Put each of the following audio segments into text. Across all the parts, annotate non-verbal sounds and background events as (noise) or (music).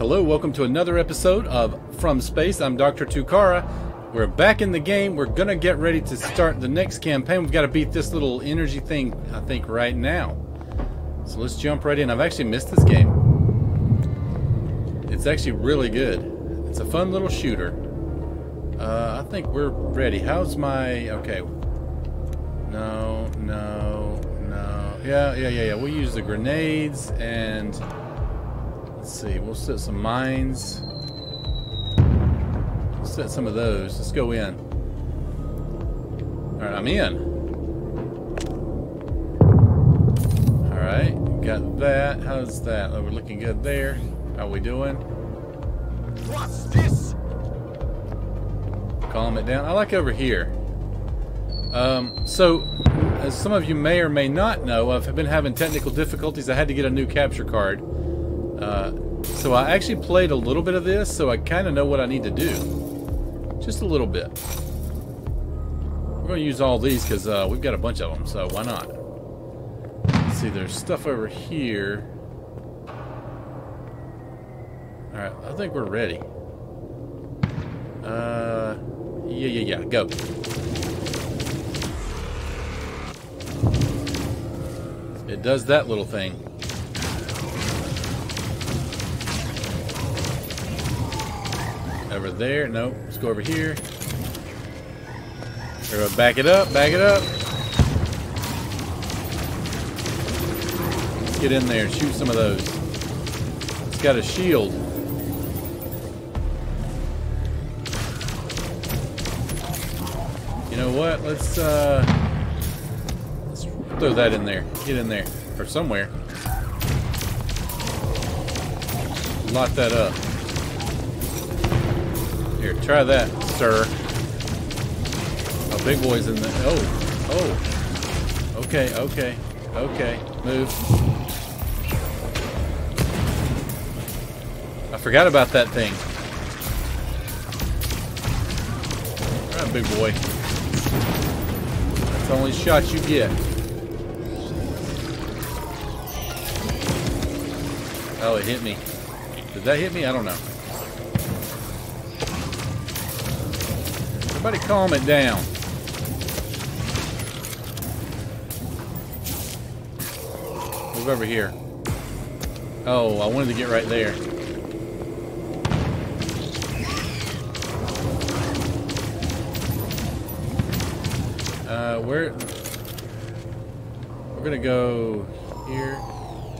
Hello, welcome to another episode of From Space. I'm Dr. Tokara. We're back in the game. We're gonna get ready to start the next campaign. We've got to beat this little energy thing, I think, right now. So let's jump right in. I've actually missed this game. It's actually really good. It's a fun little shooter. Uh, I think we're ready. How's my... Okay. No, no, no. Yeah, yeah, yeah, yeah. We'll use the grenades and... Let's see. We'll set some mines. We'll set some of those. Let's go in. Alright, I'm in. Alright, got that. How's that? Oh, we're looking good there. How we doing? What's this? calm it down. I like over here. Um, so, as some of you may or may not know, I've been having technical difficulties. I had to get a new capture card. Uh, so I actually played a little bit of this, so I kind of know what I need to do. Just a little bit. We're going to use all these because uh, we've got a bunch of them, so why not? Let's see, there's stuff over here. Alright, I think we're ready. Uh, yeah, yeah, yeah, go. It does that little thing. Over there, no, let's go over here. Gonna back it up, back it up. Let's get in there shoot some of those. It's got a shield. You know what? Let's uh let's throw that in there. Get in there. Or somewhere. Lock that up. Here, try that, sir. Oh, big boy's in there. Oh, oh. Okay, okay, okay. Move. I forgot about that thing. All right, big boy. That's the only shot you get. Oh, it hit me. Did that hit me? I don't know. Everybody calm it down. Move over here. Oh, I wanted to get right there. Uh, where? We're gonna go here.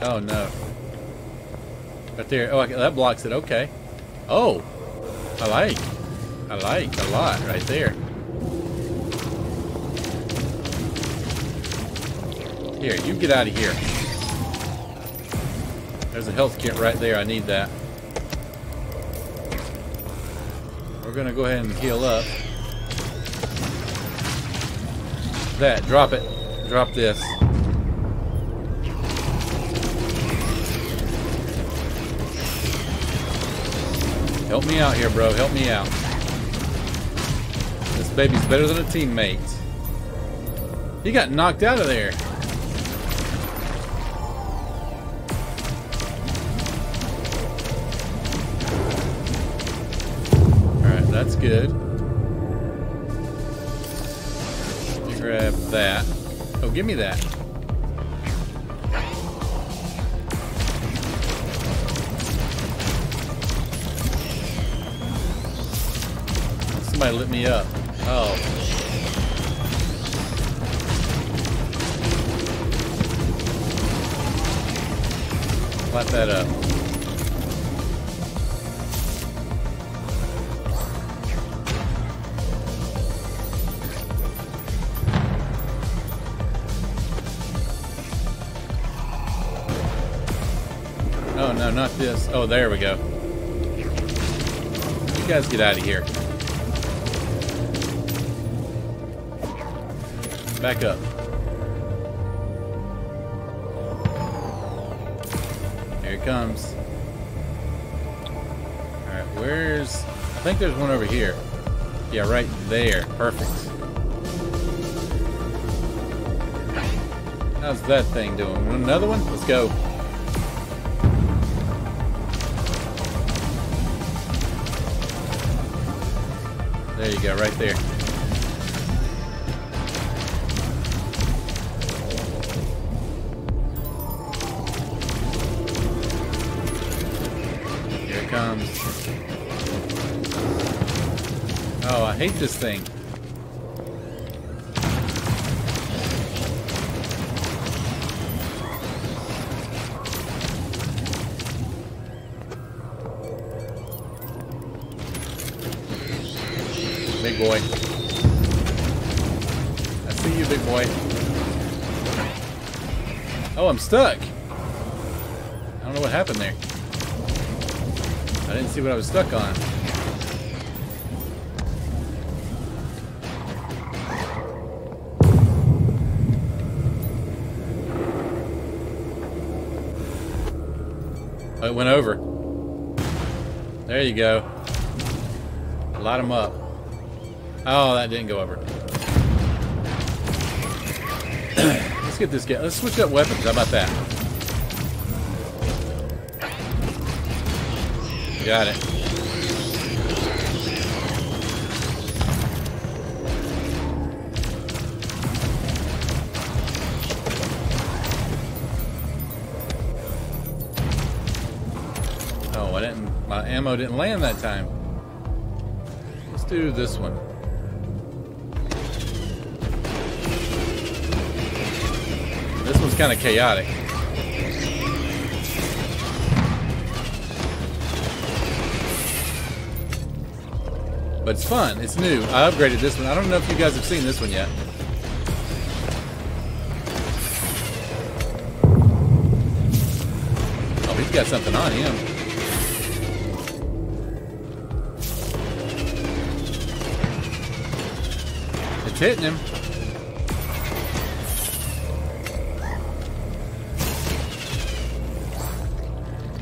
Oh no. Right there. Oh, that blocks it. Okay. Oh, I like. I like a lot right there. Here, you get out of here. There's a health kit right there. I need that. We're gonna go ahead and heal up. That, drop it. Drop this. Help me out here, bro. Help me out. This baby's better than a teammate. He got knocked out of there. Alright, that's good. Me grab that. Oh, give me that. Somebody lit me up. Oh. Light that up. Oh no, not this. Oh, there we go. You guys get out of here. Back up. Here it comes. Alright, where's... I think there's one over here. Yeah, right there. Perfect. How's that thing doing? Another one? Let's go. There you go, right there. Comes. Oh, I hate this thing. Big boy. I see you, big boy. Oh, I'm stuck. See what I was stuck on. Oh, it went over. There you go. Light them up. Oh, that didn't go over. (clears throat) Let's get this guy. Let's switch up weapons. How about that? Got it. Oh, I didn't. My ammo didn't land that time. Let's do this one. This one's kind of chaotic. But it's fun. It's new. I upgraded this one. I don't know if you guys have seen this one yet. Oh, he's got something on him. It's hitting him.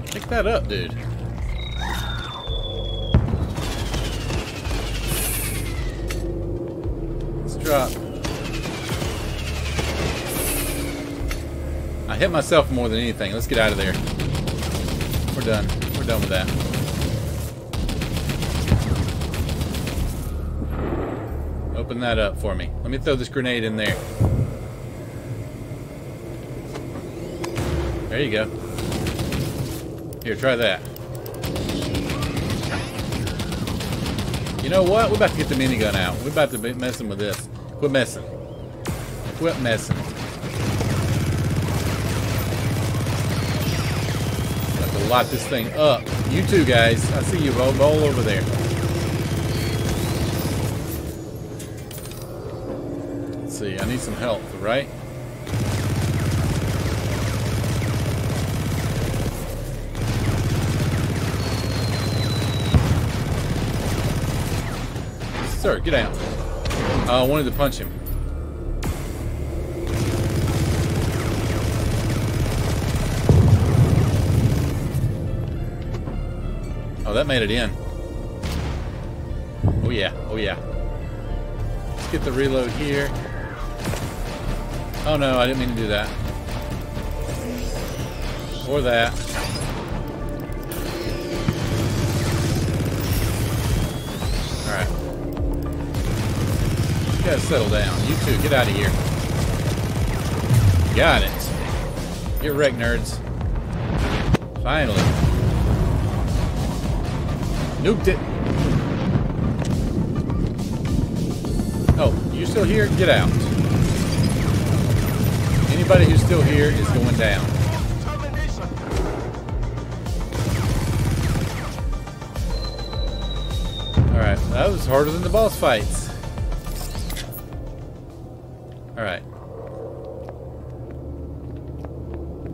Pick that up, dude. Hit myself more than anything. Let's get out of there. We're done. We're done with that. Open that up for me. Let me throw this grenade in there. There you go. Here, try that. You know what? We're about to get the minigun out. We're about to be messing with this. Quit messing. Quit messing. Lock this thing up. You two guys. I see you all over there. Let's see. I need some help, right? Sir, get out. I wanted to punch him. That made it in. Oh yeah, oh yeah. Let's get the reload here. Oh no, I didn't mean to do that. Or that. Alright. You guys settle down. You two, get out of here. Got it. Get wrecked, nerds. Finally. Nuked it. Oh, you still here? Get out. Anybody who's still here is going down. Alright, that was harder than the boss fights. Alright.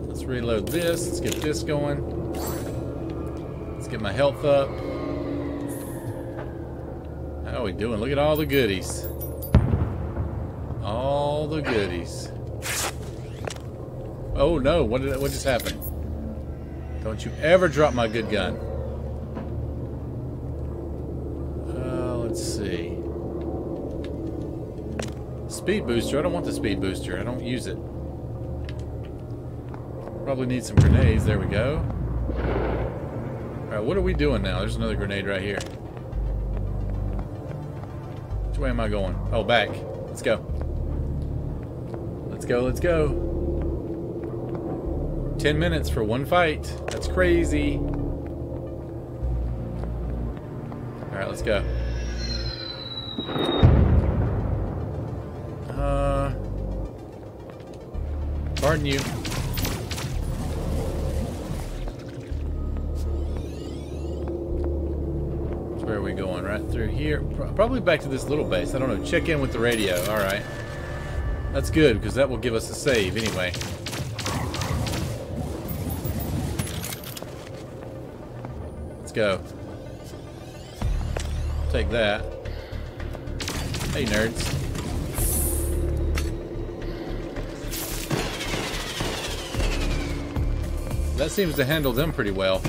Let's reload this. Let's get this going. Let's get my health up. We doing? Look at all the goodies. All the goodies. Oh no, what did what just happened? Don't you ever drop my good gun. Uh, let's see. Speed booster. I don't want the speed booster. I don't use it. Probably need some grenades. There we go. Alright, what are we doing now? There's another grenade right here. Which way am I going? Oh, back. Let's go. Let's go, let's go. Ten minutes for one fight. That's crazy. Alright, let's go. Uh, pardon you. Through here? Probably back to this little base. I don't know. Check in with the radio. Alright. That's good, because that will give us a save anyway. Let's go. Take that. Hey, nerds. That seems to handle them pretty well.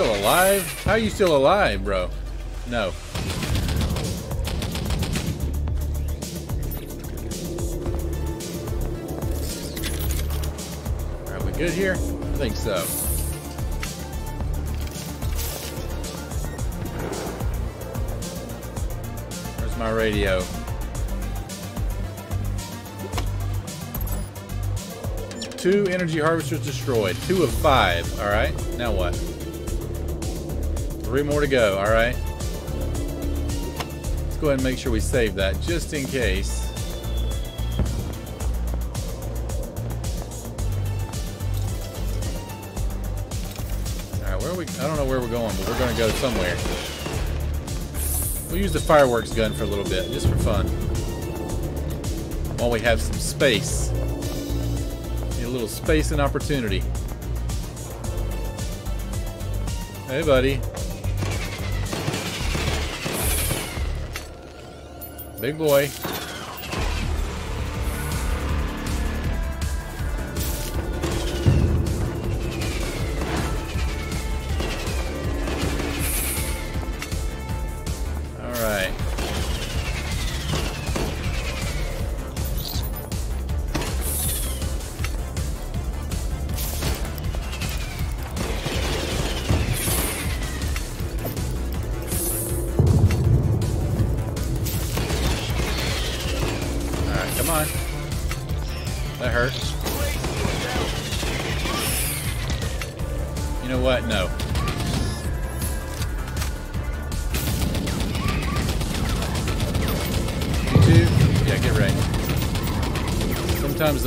Still alive? How are you still alive, bro? No. Are we good here? I think so. Where's my radio? Two energy harvesters destroyed. Two of five. Alright, now what? Three more to go, alright. Let's go ahead and make sure we save that, just in case. Alright, where are we? I don't know where we're going, but we're going to go somewhere. We'll use the fireworks gun for a little bit, just for fun. While we have some space. Need a little space and opportunity. Hey, buddy. Big boy.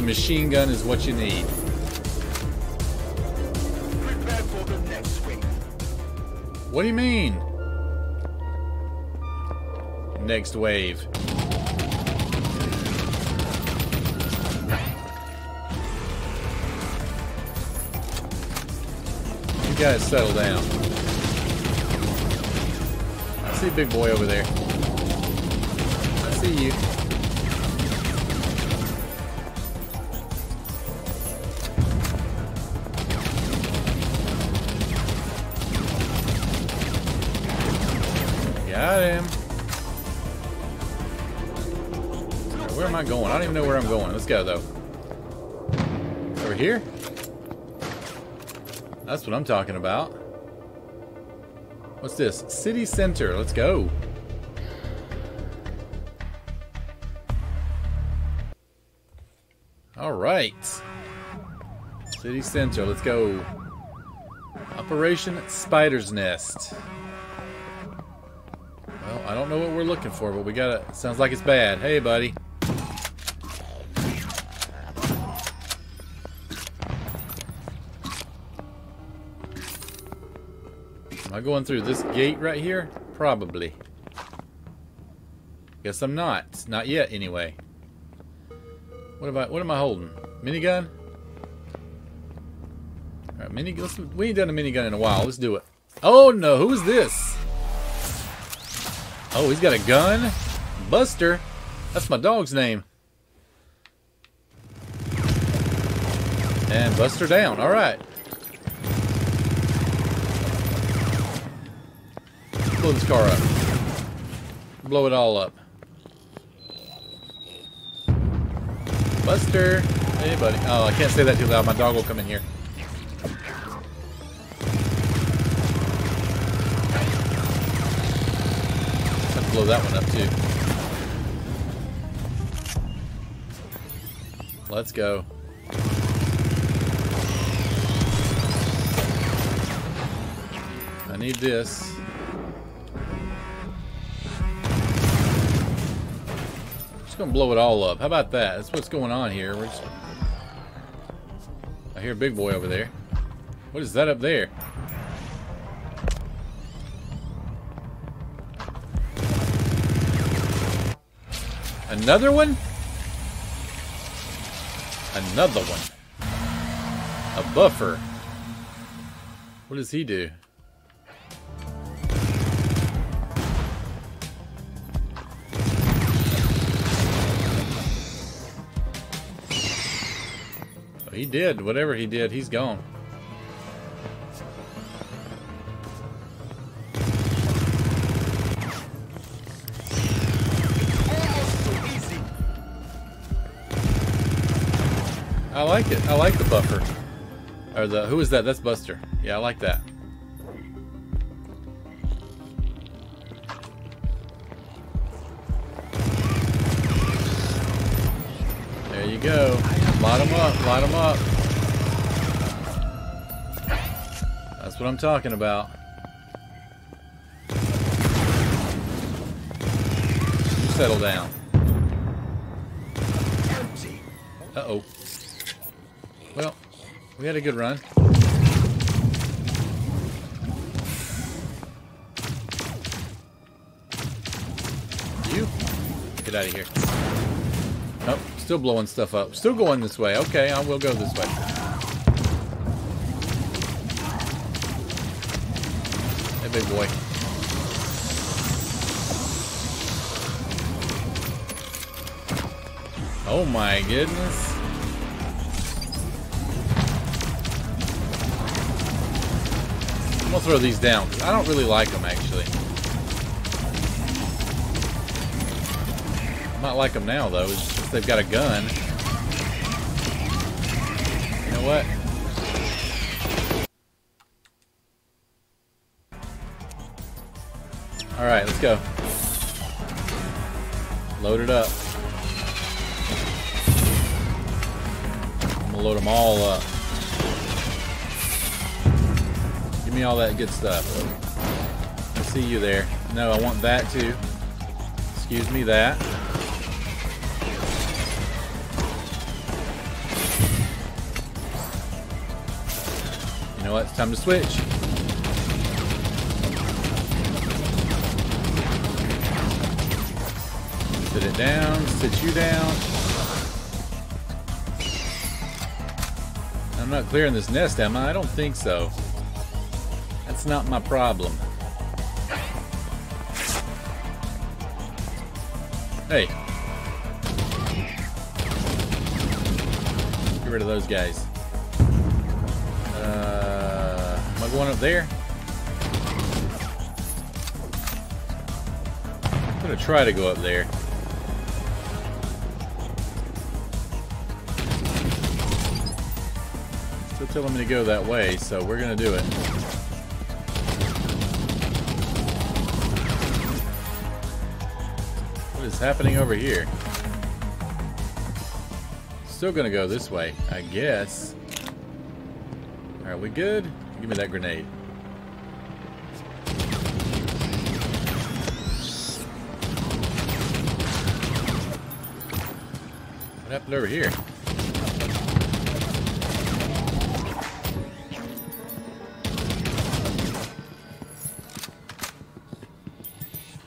Machine gun is what you need. Prepare for the next wave. What do you mean? Next wave. You guys settle down. I see a big boy over there. I see you. Am I going? I don't even know where I'm going. Let's go, though. Over here? That's what I'm talking about. What's this? City Center. Let's go. All right. City Center. Let's go. Operation Spider's Nest. Well, I don't know what we're looking for, but we gotta. Sounds like it's bad. Hey, buddy. Am I going through this gate right here? Probably. Guess I'm not. Not yet, anyway. What am I? What am I holding? Minigun? All right, mini. Let's, we ain't done a minigun in a while. Let's do it. Oh no! Who's this? Oh, he's got a gun. Buster. That's my dog's name. And Buster down. All Franklin's car up. Blow it all up. Buster! Hey, buddy. Oh, I can't say that too loud. My dog will come in here. Let's blow that one up, too. Let's go. I need this. Just gonna blow it all up. How about that? That's what's going on here. We're just... I hear a big boy over there. What is that up there? Another one? Another one. A buffer. What does he do? He did. Whatever he did, he's gone. I like it. I like the buffer. Or the who is that? That's Buster. Yeah, I like that. Light them up. Light them up. That's what I'm talking about. You settle down. Uh oh. Well, we had a good run. You? Get out of here. Oh, still blowing stuff up. Still going this way. Okay, I will go this way. Hey, big boy. Oh my goodness. I'm gonna throw these down. I don't really like them actually. Might like them now though, it's they've got a gun. You know what? Alright, let's go. Load it up. I'm gonna load them all up. Give me all that good stuff. I see you there. No, I want that too. Excuse me, that. Know what? It's time to switch. Sit it down, sit you down. I'm not clearing this nest, am I? I don't think so. That's not my problem. Hey. Get rid of those guys. Uh, I up there? I'm gonna try to go up there. Still telling me to go that way, so we're gonna do it. What is happening over here? Still gonna go this way, I guess. Are we good? Give me that grenade. What happened over here?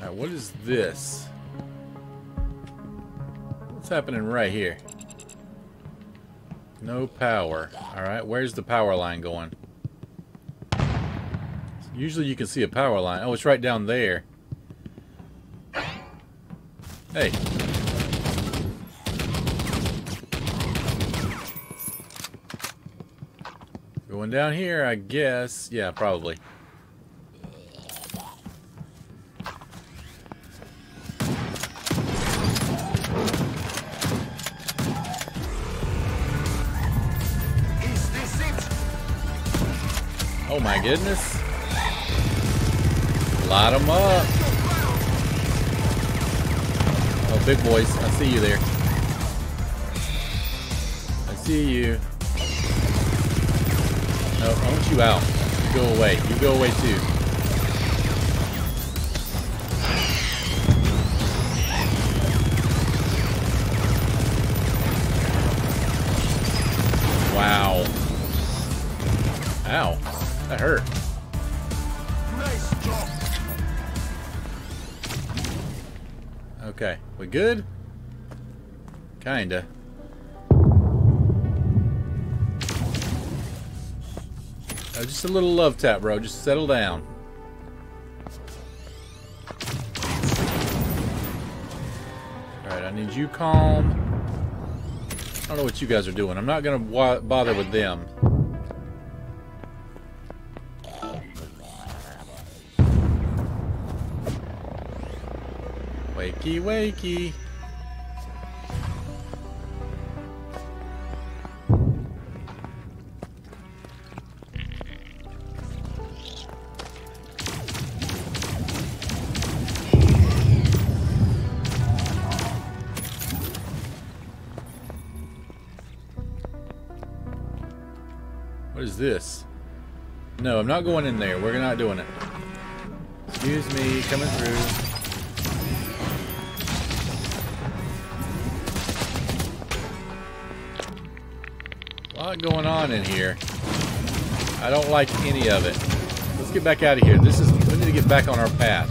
Alright, what is this? What's happening right here? No power. Alright, where's the power line going? Usually you can see a power line. Oh, it's right down there. Hey. Going down here, I guess. Yeah, probably. Oh my goodness. Light them up. Oh, big boys. I see you there. I see you. No, I want you out. You go away. You go away too. Wow. Ow. That hurt. Good? Kinda. Oh, just a little love tap, bro. Just settle down. Alright, I need you calm. I don't know what you guys are doing. I'm not gonna bother with them. Wakey, wakey. What is this? No, I'm not going in there. We're not doing it. Excuse me, coming through. Lot going on in here. I don't like any of it. Let's get back out of here. This is we need to get back on our path.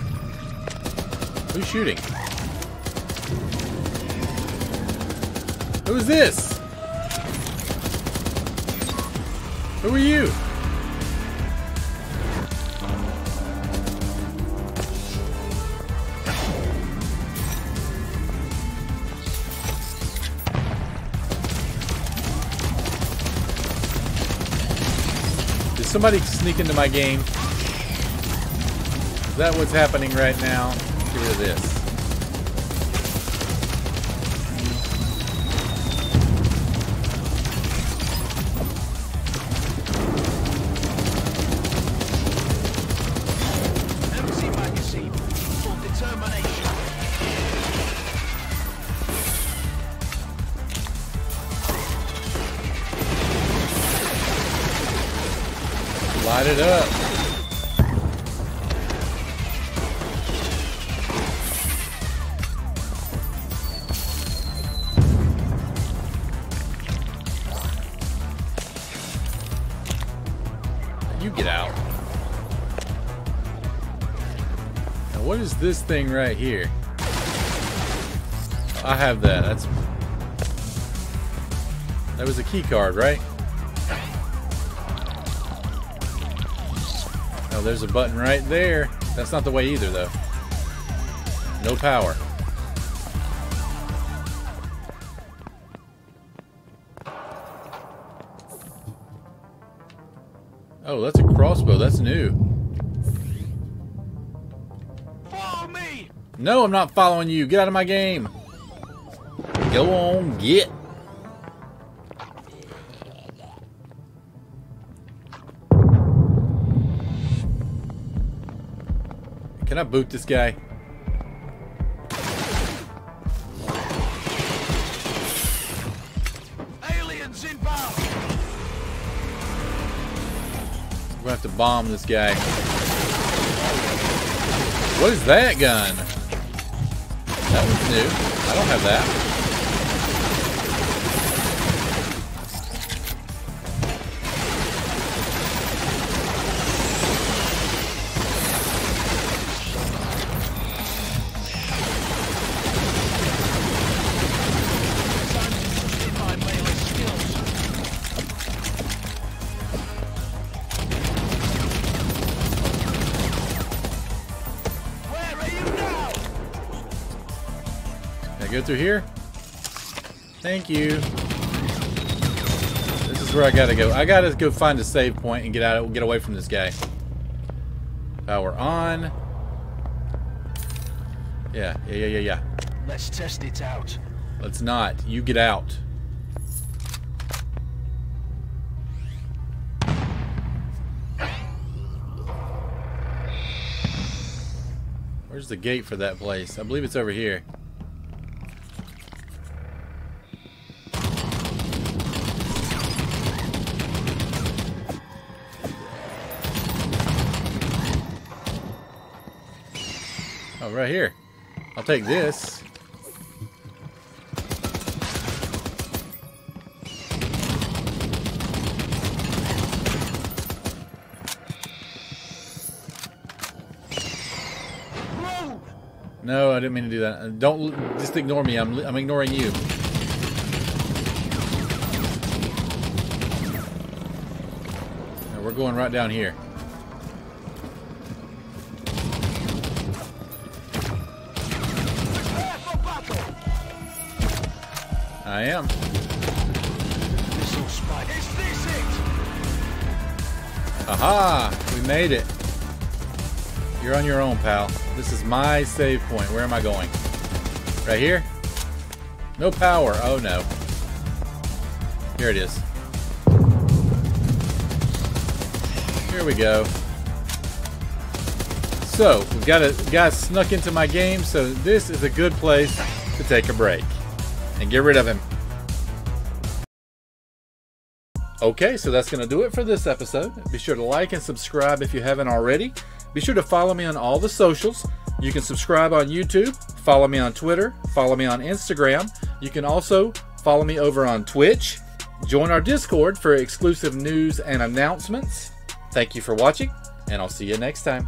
Who's shooting? Who is this? Who are you? Somebody sneak into my game? Is that what's happening right now? Get rid of this. Light it up. You get out. Now what is this thing right here? I have that. That's that was a key card, right? There's a button right there. That's not the way either, though. No power. Oh, that's a crossbow. That's new. Follow me. No, I'm not following you. Get out of my game. Go on, get. Can I boot this guy? Aliens inbound. We're gonna have to bomb this guy. What is that gun? That one's new. I don't have that. Through here? Thank you. This is where I gotta go. I gotta go find a save point and get out. Get away from this guy. Power on. Yeah, yeah, yeah, yeah, yeah. Let's test it out. Let's not. You get out. Where's the gate for that place? I believe it's over here. Oh, right here. I'll take this. No, I didn't mean to do that. Uh, Don't just ignore me. I'm I'm ignoring you. We're going right down here. I am. Aha! We made it. You're on your own, pal. This is my save point. Where am I going? Right here? No power. Oh no. Here it is. Here we go. So, we've got a guy snuck into my game, so this is a good place to take a break and get rid of him. Okay, so that's going to do it for this episode. Be sure to like and subscribe if you haven't already. Be sure to follow me on all the socials. You can subscribe on YouTube, follow me on Twitter, follow me on Instagram. You can also follow me over on Twitch. Join our Discord for exclusive news and announcements. Thank you for watching, and I'll see you next time.